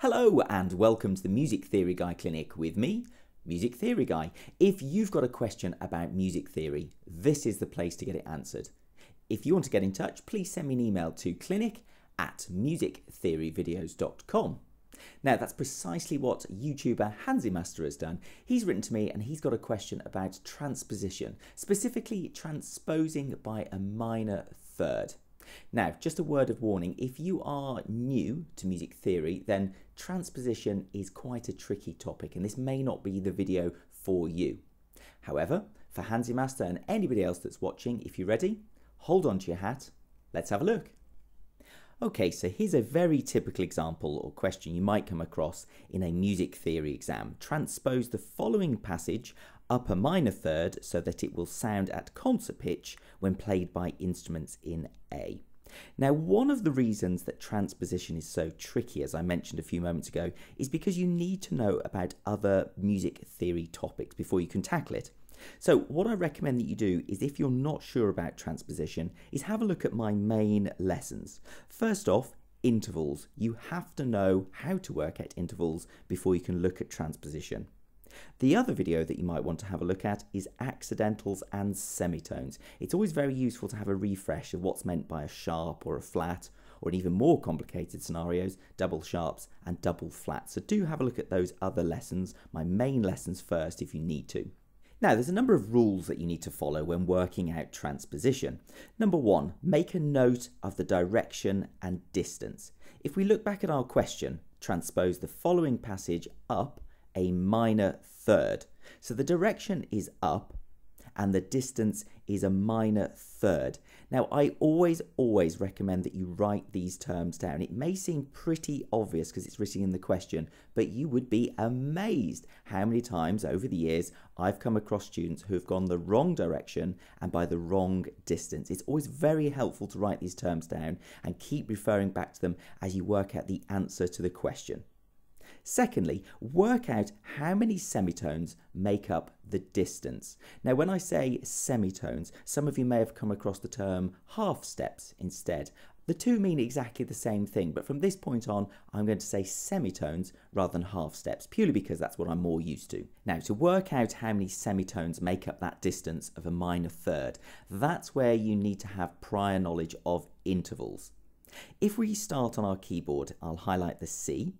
Hello and welcome to the Music Theory Guy Clinic with me, Music Theory Guy. If you've got a question about music theory, this is the place to get it answered. If you want to get in touch, please send me an email to clinic at musictheoryvideos.com. Now, that's precisely what YouTuber Hanzimaster has done. He's written to me and he's got a question about transposition, specifically transposing by a minor third. Now, just a word of warning if you are new to music theory, then transposition is quite a tricky topic, and this may not be the video for you. However, for Hanzimaster and anybody else that's watching, if you're ready, hold on to your hat, let's have a look. Okay, so here's a very typical example or question you might come across in a music theory exam. Transpose the following passage up a minor third so that it will sound at concert pitch when played by instruments in A. Now, one of the reasons that transposition is so tricky, as I mentioned a few moments ago, is because you need to know about other music theory topics before you can tackle it. So what I recommend that you do is if you're not sure about transposition is have a look at my main lessons. First off, intervals. You have to know how to work at intervals before you can look at transposition. The other video that you might want to have a look at is accidentals and semitones. It's always very useful to have a refresh of what's meant by a sharp or a flat, or in even more complicated scenarios, double sharps and double flats. So do have a look at those other lessons, my main lessons first if you need to. Now, there's a number of rules that you need to follow when working out transposition. Number one, make a note of the direction and distance. If we look back at our question, transpose the following passage up a minor third. So the direction is up and the distance is a minor third. Now, I always, always recommend that you write these terms down. It may seem pretty obvious because it's written in the question, but you would be amazed how many times over the years I've come across students who have gone the wrong direction and by the wrong distance. It's always very helpful to write these terms down and keep referring back to them as you work out the answer to the question. Secondly, work out how many semitones make up the distance. Now, when I say semitones, some of you may have come across the term half steps instead. The two mean exactly the same thing, but from this point on, I'm going to say semitones rather than half steps, purely because that's what I'm more used to. Now, to work out how many semitones make up that distance of a minor third, that's where you need to have prior knowledge of intervals. If we start on our keyboard, I'll highlight the C,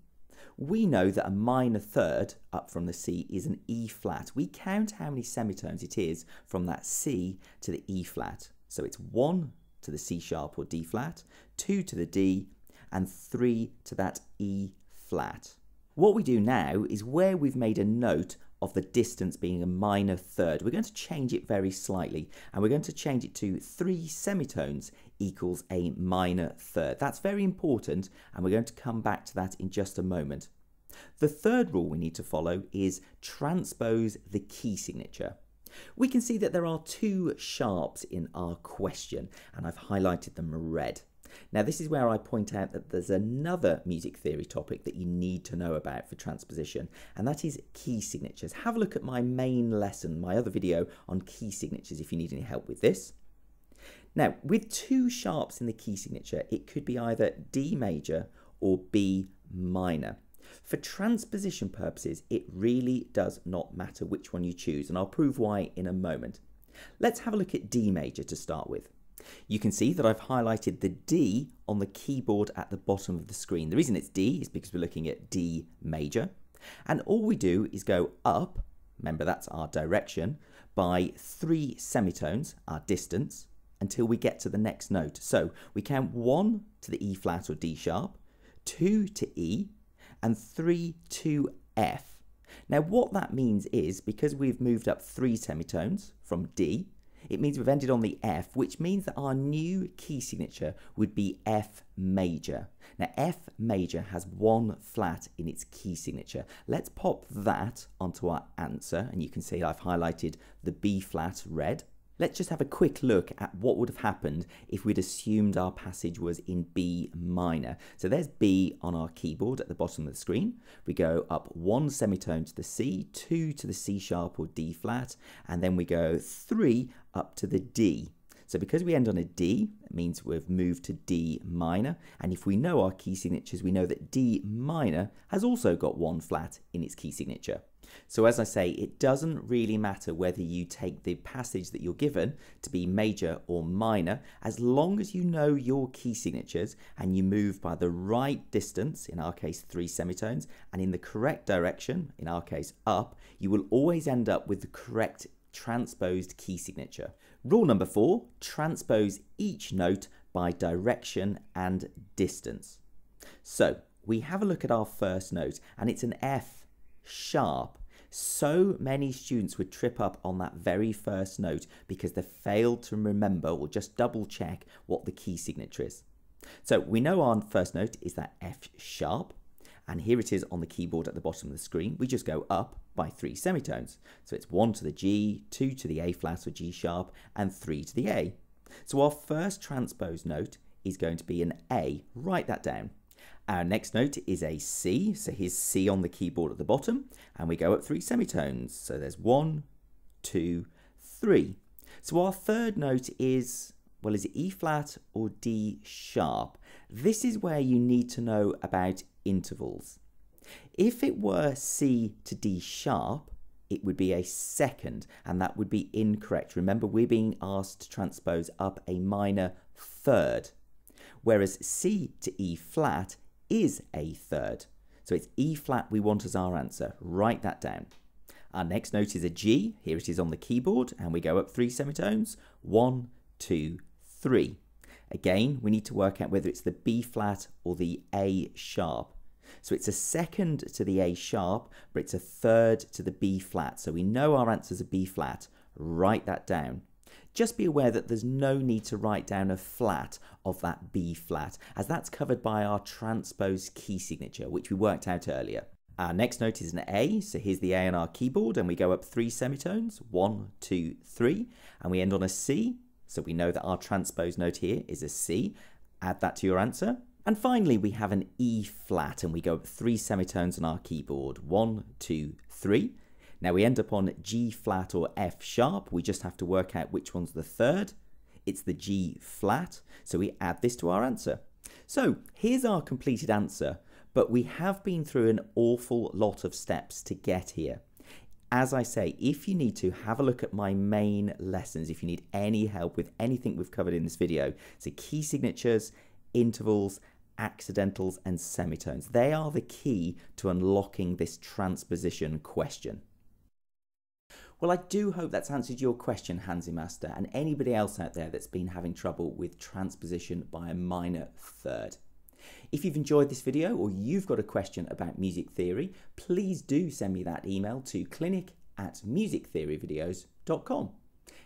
we know that a minor third up from the C is an E flat. We count how many semitones it is from that C to the E flat. So it's 1 to the C sharp or D flat, 2 to the D, and 3 to that E flat. What we do now is where we've made a note of the distance being a minor third. We're going to change it very slightly and we're going to change it to three semitones equals a minor third. That's very important and we're going to come back to that in just a moment. The third rule we need to follow is transpose the key signature. We can see that there are two sharps in our question and I've highlighted them red. Now, this is where I point out that there's another music theory topic that you need to know about for transposition, and that is key signatures. Have a look at my main lesson, my other video on key signatures if you need any help with this. Now, with two sharps in the key signature, it could be either D major or B minor. For transposition purposes, it really does not matter which one you choose, and I'll prove why in a moment. Let's have a look at D major to start with. You can see that I've highlighted the D on the keyboard at the bottom of the screen. The reason it's D is because we're looking at D major. And all we do is go up, remember that's our direction, by three semitones, our distance, until we get to the next note. So we count one to the E flat or D sharp, two to E, and three to F. Now what that means is, because we've moved up three semitones from D, it means we've ended on the F, which means that our new key signature would be F major. Now, F major has one flat in its key signature. Let's pop that onto our answer, and you can see I've highlighted the B flat red. Let's just have a quick look at what would have happened if we'd assumed our passage was in B minor. So there's B on our keyboard at the bottom of the screen. We go up one semitone to the C, two to the C sharp or D flat, and then we go three up to the D. So because we end on a D, it means we've moved to D minor. And if we know our key signatures, we know that D minor has also got one flat in its key signature. So as I say, it doesn't really matter whether you take the passage that you're given to be major or minor, as long as you know your key signatures and you move by the right distance, in our case three semitones, and in the correct direction, in our case up, you will always end up with the correct transposed key signature. Rule number four, transpose each note by direction and distance. So we have a look at our first note and it's an F sharp so many students would trip up on that very first note because they failed to remember or just double check what the key signature is. So we know our first note is that F sharp, and here it is on the keyboard at the bottom of the screen. We just go up by three semitones. So it's one to the G, two to the A flat or G sharp, and three to the A. So our first transpose note is going to be an A. Write that down. Our next note is a C, so here's C on the keyboard at the bottom, and we go up three semitones. So there's one, two, three. So our third note is, well, is it E flat or D sharp? This is where you need to know about intervals. If it were C to D sharp, it would be a second, and that would be incorrect. Remember, we're being asked to transpose up a minor third, whereas C to E flat is a third. So it's E flat we want as our answer. Write that down. Our next note is a G. Here it is on the keyboard, and we go up three semitones. One, two, three. Again, we need to work out whether it's the B flat or the A sharp. So it's a second to the A sharp, but it's a third to the B flat. So we know our answer is a B flat. Write that down. Just be aware that there's no need to write down a flat of that B flat, as that's covered by our transpose key signature, which we worked out earlier. Our next note is an A, so here's the A on our keyboard, and we go up three semitones, one, two, three, and we end on a C, so we know that our transpose note here is a C. Add that to your answer. And finally, we have an E flat, and we go up three semitones on our keyboard, one, two, three. Now we end up on G flat or F sharp. We just have to work out which one's the third. It's the G flat, so we add this to our answer. So here's our completed answer, but we have been through an awful lot of steps to get here. As I say, if you need to, have a look at my main lessons if you need any help with anything we've covered in this video. So key signatures, intervals, accidentals, and semitones. They are the key to unlocking this transposition question. Well, I do hope that's answered your question, Hanzimaster, and anybody else out there that's been having trouble with transposition by a minor third. If you've enjoyed this video or you've got a question about music theory, please do send me that email to clinic at musictheoryvideos.com.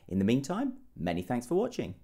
In the meantime, many thanks for watching.